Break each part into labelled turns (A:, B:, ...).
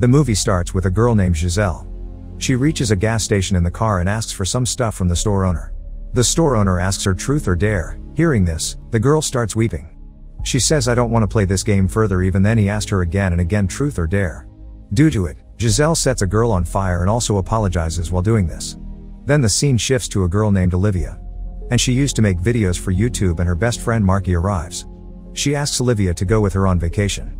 A: The movie starts with a girl named Giselle. She reaches a gas station in the car and asks for some stuff from the store owner. The store owner asks her truth or dare. Hearing this, the girl starts weeping. She says I don't want to play this game further even then he asked her again and again truth or dare. Due to it, Giselle sets a girl on fire and also apologizes while doing this. Then the scene shifts to a girl named Olivia. And she used to make videos for YouTube and her best friend Markie arrives. She asks Olivia to go with her on vacation.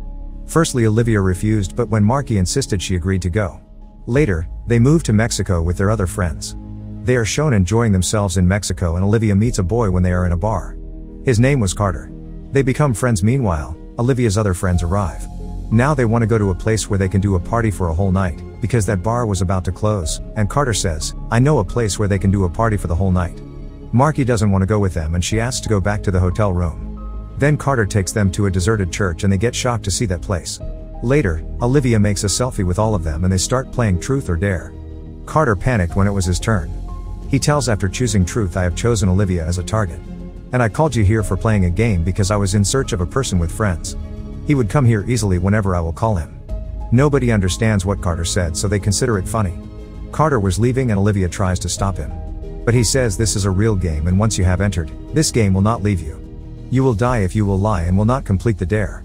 A: Firstly Olivia refused but when Markie insisted she agreed to go. Later, they move to Mexico with their other friends. They are shown enjoying themselves in Mexico and Olivia meets a boy when they are in a bar. His name was Carter. They become friends meanwhile, Olivia's other friends arrive. Now they want to go to a place where they can do a party for a whole night, because that bar was about to close, and Carter says, I know a place where they can do a party for the whole night. Markie doesn't want to go with them and she asks to go back to the hotel room. Then Carter takes them to a deserted church and they get shocked to see that place. Later, Olivia makes a selfie with all of them and they start playing truth or dare. Carter panicked when it was his turn. He tells after choosing truth I have chosen Olivia as a target. And I called you here for playing a game because I was in search of a person with friends. He would come here easily whenever I will call him. Nobody understands what Carter said so they consider it funny. Carter was leaving and Olivia tries to stop him. But he says this is a real game and once you have entered, this game will not leave you. You will die if you will lie and will not complete the dare.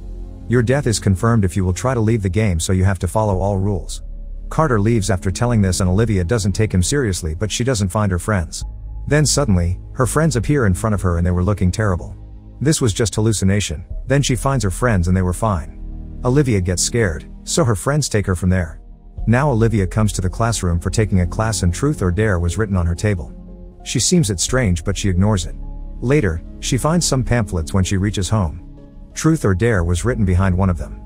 A: Your death is confirmed if you will try to leave the game so you have to follow all rules. Carter leaves after telling this and Olivia doesn't take him seriously but she doesn't find her friends. Then suddenly, her friends appear in front of her and they were looking terrible. This was just hallucination, then she finds her friends and they were fine. Olivia gets scared, so her friends take her from there. Now Olivia comes to the classroom for taking a class and truth or dare was written on her table. She seems it strange but she ignores it. Later, she finds some pamphlets when she reaches home. Truth or dare was written behind one of them.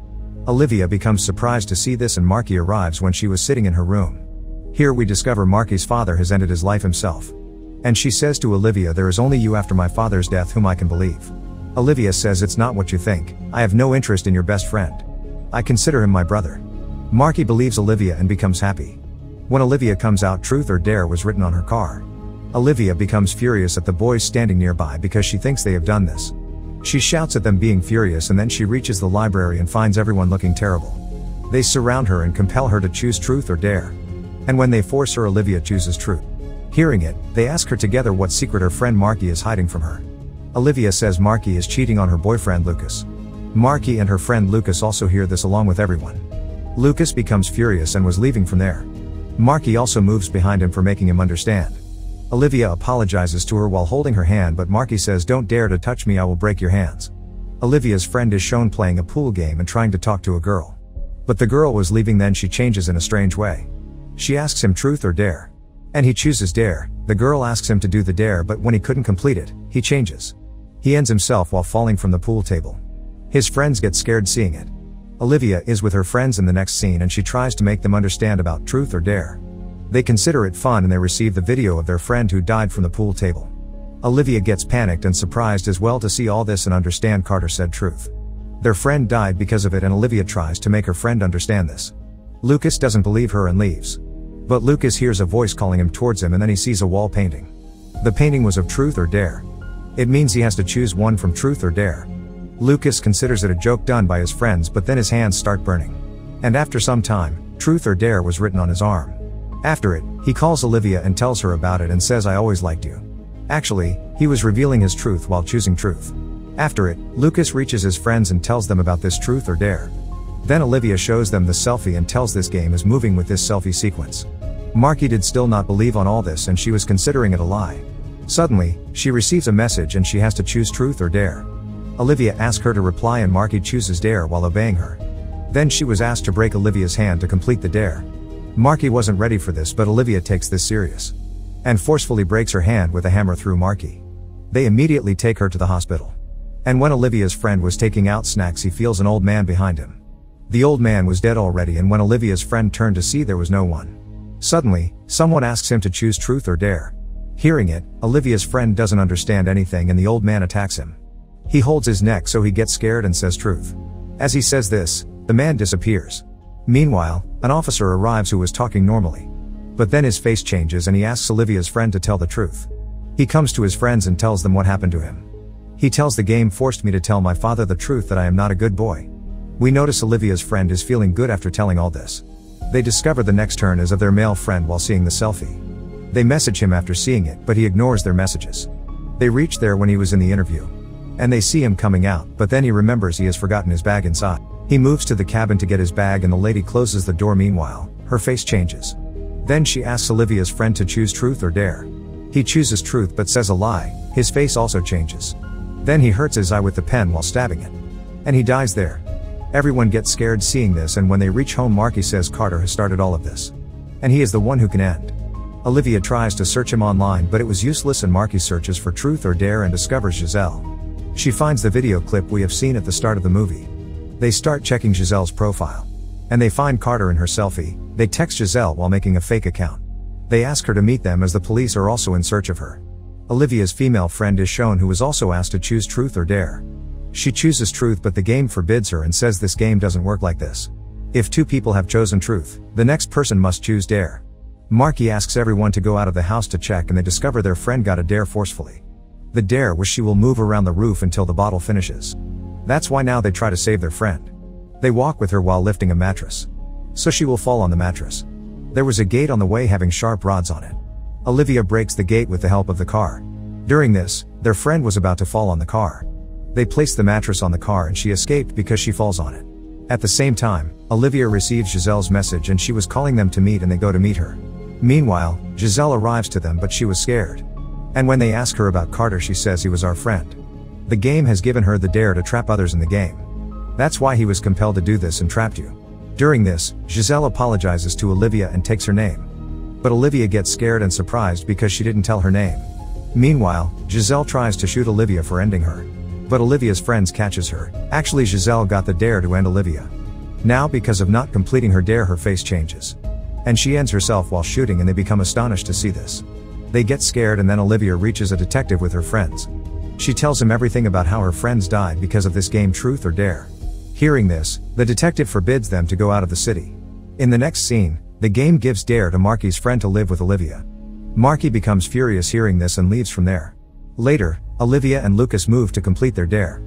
A: Olivia becomes surprised to see this and Markie arrives when she was sitting in her room. Here we discover Markie's father has ended his life himself. And she says to Olivia there is only you after my father's death whom I can believe. Olivia says it's not what you think, I have no interest in your best friend. I consider him my brother. Markie believes Olivia and becomes happy. When Olivia comes out truth or dare was written on her car. Olivia becomes furious at the boys standing nearby because she thinks they have done this. She shouts at them being furious and then she reaches the library and finds everyone looking terrible. They surround her and compel her to choose truth or dare. And when they force her Olivia chooses truth. Hearing it, they ask her together what secret her friend Markie is hiding from her. Olivia says Markie is cheating on her boyfriend Lucas. Markie and her friend Lucas also hear this along with everyone. Lucas becomes furious and was leaving from there. Markie also moves behind him for making him understand. Olivia apologizes to her while holding her hand but Markie says don't dare to touch me I will break your hands. Olivia's friend is shown playing a pool game and trying to talk to a girl. But the girl was leaving then she changes in a strange way. She asks him truth or dare. And he chooses dare, the girl asks him to do the dare but when he couldn't complete it, he changes. He ends himself while falling from the pool table. His friends get scared seeing it. Olivia is with her friends in the next scene and she tries to make them understand about truth or dare. They consider it fun and they receive the video of their friend who died from the pool table. Olivia gets panicked and surprised as well to see all this and understand Carter said truth. Their friend died because of it and Olivia tries to make her friend understand this. Lucas doesn't believe her and leaves. But Lucas hears a voice calling him towards him and then he sees a wall painting. The painting was of truth or dare. It means he has to choose one from truth or dare. Lucas considers it a joke done by his friends but then his hands start burning. And after some time, truth or dare was written on his arm. After it, he calls Olivia and tells her about it and says I always liked you. Actually, he was revealing his truth while choosing truth. After it, Lucas reaches his friends and tells them about this truth or dare. Then Olivia shows them the selfie and tells this game is moving with this selfie sequence. Markie did still not believe on all this and she was considering it a lie. Suddenly, she receives a message and she has to choose truth or dare. Olivia asks her to reply and Markie chooses dare while obeying her. Then she was asked to break Olivia's hand to complete the dare. Markie wasn't ready for this but Olivia takes this serious. And forcefully breaks her hand with a hammer through Markie. They immediately take her to the hospital. And when Olivia's friend was taking out snacks he feels an old man behind him. The old man was dead already and when Olivia's friend turned to see there was no one. Suddenly, someone asks him to choose truth or dare. Hearing it, Olivia's friend doesn't understand anything and the old man attacks him. He holds his neck so he gets scared and says truth. As he says this, the man disappears. Meanwhile, an officer arrives who was talking normally. But then his face changes and he asks Olivia's friend to tell the truth. He comes to his friends and tells them what happened to him. He tells the game forced me to tell my father the truth that I am not a good boy. We notice Olivia's friend is feeling good after telling all this. They discover the next turn is of their male friend while seeing the selfie. They message him after seeing it, but he ignores their messages. They reach there when he was in the interview. And they see him coming out, but then he remembers he has forgotten his bag inside. He moves to the cabin to get his bag and the lady closes the door meanwhile, her face changes. Then she asks Olivia's friend to choose truth or dare. He chooses truth but says a lie, his face also changes. Then he hurts his eye with the pen while stabbing it. And he dies there. Everyone gets scared seeing this and when they reach home Markie says Carter has started all of this. And he is the one who can end. Olivia tries to search him online but it was useless and Markie searches for truth or dare and discovers Giselle. She finds the video clip we have seen at the start of the movie. They start checking Giselle's profile. And they find Carter in her selfie, they text Giselle while making a fake account. They ask her to meet them as the police are also in search of her. Olivia's female friend is shown who was also asked to choose truth or dare. She chooses truth but the game forbids her and says this game doesn't work like this. If two people have chosen truth, the next person must choose dare. Markie asks everyone to go out of the house to check and they discover their friend got a dare forcefully. The dare was she will move around the roof until the bottle finishes. That's why now they try to save their friend. They walk with her while lifting a mattress. So she will fall on the mattress. There was a gate on the way having sharp rods on it. Olivia breaks the gate with the help of the car. During this, their friend was about to fall on the car. They place the mattress on the car and she escaped because she falls on it. At the same time, Olivia receives Giselle's message and she was calling them to meet and they go to meet her. Meanwhile, Giselle arrives to them but she was scared. And when they ask her about Carter she says he was our friend. The game has given her the dare to trap others in the game. That's why he was compelled to do this and trapped you. During this, Giselle apologizes to Olivia and takes her name. But Olivia gets scared and surprised because she didn't tell her name. Meanwhile, Giselle tries to shoot Olivia for ending her. But Olivia's friends catches her. Actually Giselle got the dare to end Olivia. Now because of not completing her dare her face changes. And she ends herself while shooting and they become astonished to see this. They get scared and then Olivia reaches a detective with her friends. She tells him everything about how her friends died because of this game Truth or Dare. Hearing this, the detective forbids them to go out of the city. In the next scene, the game gives Dare to Markie's friend to live with Olivia. Markie becomes furious hearing this and leaves from there. Later, Olivia and Lucas move to complete their dare.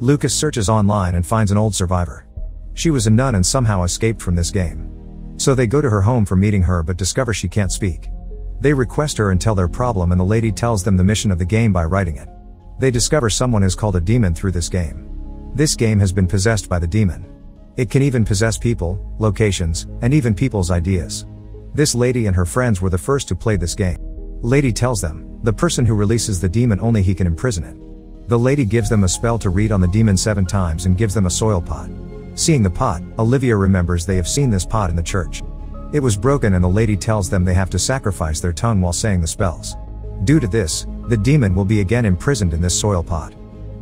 A: Lucas searches online and finds an old survivor. She was a nun and somehow escaped from this game. So they go to her home for meeting her but discover she can't speak. They request her and tell their problem and the lady tells them the mission of the game by writing it. They discover someone is called a demon through this game. This game has been possessed by the demon. It can even possess people, locations, and even people's ideas. This lady and her friends were the first to play this game. Lady tells them, the person who releases the demon only he can imprison it. The lady gives them a spell to read on the demon seven times and gives them a soil pot. Seeing the pot, Olivia remembers they have seen this pot in the church. It was broken and the lady tells them they have to sacrifice their tongue while saying the spells. Due to this, the demon will be again imprisoned in this soil pot.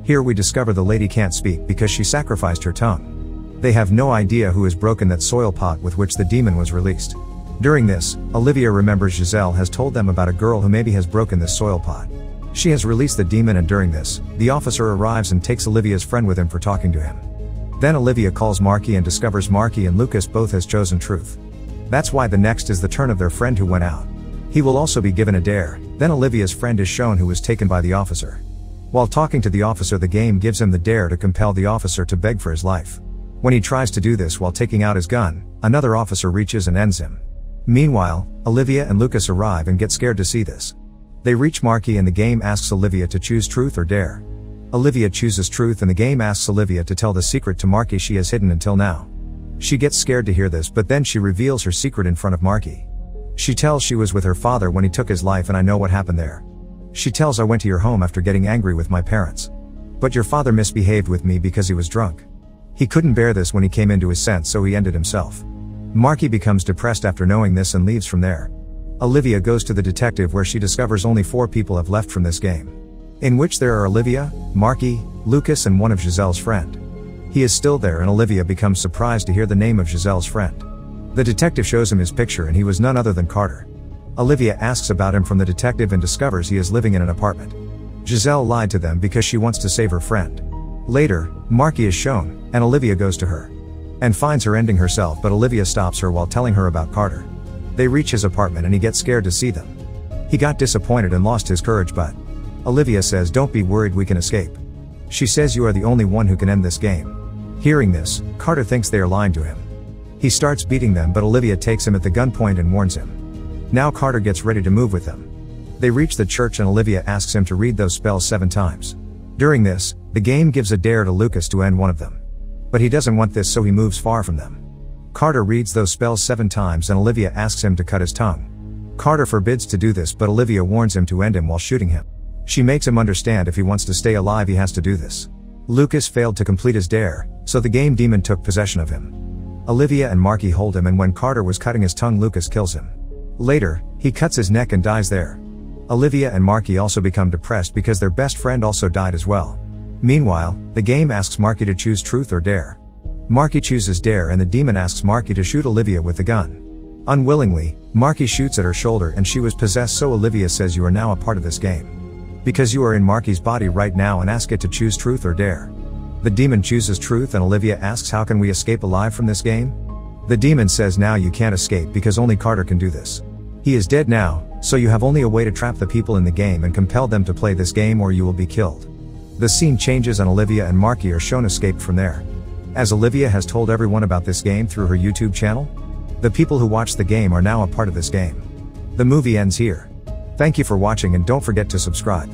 A: Here we discover the lady can't speak because she sacrificed her tongue. They have no idea who has broken that soil pot with which the demon was released. During this, Olivia remembers Giselle has told them about a girl who maybe has broken this soil pot. She has released the demon and during this, the officer arrives and takes Olivia's friend with him for talking to him. Then Olivia calls Markie and discovers Markie and Lucas both has chosen truth. That's why the next is the turn of their friend who went out. He will also be given a dare, then Olivia's friend is shown who was taken by the officer. While talking to the officer the game gives him the dare to compel the officer to beg for his life. When he tries to do this while taking out his gun, another officer reaches and ends him. Meanwhile, Olivia and Lucas arrive and get scared to see this. They reach Markie and the game asks Olivia to choose truth or dare. Olivia chooses truth and the game asks Olivia to tell the secret to Markie she has hidden until now. She gets scared to hear this but then she reveals her secret in front of Markie. She tells she was with her father when he took his life and I know what happened there. She tells I went to your home after getting angry with my parents. But your father misbehaved with me because he was drunk. He couldn't bear this when he came into his sense so he ended himself. Markie becomes depressed after knowing this and leaves from there. Olivia goes to the detective where she discovers only four people have left from this game. In which there are Olivia, Markie, Lucas and one of Giselle's friend. He is still there and Olivia becomes surprised to hear the name of Giselle's friend. The detective shows him his picture and he was none other than Carter. Olivia asks about him from the detective and discovers he is living in an apartment. Giselle lied to them because she wants to save her friend. Later, Markie is shown, and Olivia goes to her and finds her ending herself but Olivia stops her while telling her about Carter. They reach his apartment and he gets scared to see them. He got disappointed and lost his courage but Olivia says don't be worried we can escape. She says you are the only one who can end this game. Hearing this, Carter thinks they are lying to him. He starts beating them but Olivia takes him at the gunpoint and warns him. Now Carter gets ready to move with them. They reach the church and Olivia asks him to read those spells seven times. During this, the game gives a dare to Lucas to end one of them. But he doesn't want this so he moves far from them. Carter reads those spells seven times and Olivia asks him to cut his tongue. Carter forbids to do this but Olivia warns him to end him while shooting him. She makes him understand if he wants to stay alive he has to do this. Lucas failed to complete his dare, so the game demon took possession of him. Olivia and Markie hold him and when Carter was cutting his tongue Lucas kills him. Later, he cuts his neck and dies there. Olivia and Markie also become depressed because their best friend also died as well. Meanwhile, the game asks Markie to choose truth or dare. Markie chooses dare and the demon asks Markie to shoot Olivia with the gun. Unwillingly, Markie shoots at her shoulder and she was possessed so Olivia says you are now a part of this game. Because you are in Markie's body right now and ask it to choose truth or dare. The demon chooses truth and Olivia asks how can we escape alive from this game? The demon says now you can't escape because only Carter can do this. He is dead now, so you have only a way to trap the people in the game and compel them to play this game or you will be killed. The scene changes and Olivia and Markie are shown escaped from there. As Olivia has told everyone about this game through her YouTube channel, the people who watch the game are now a part of this game. The movie ends here. Thank you for watching and don't forget to subscribe.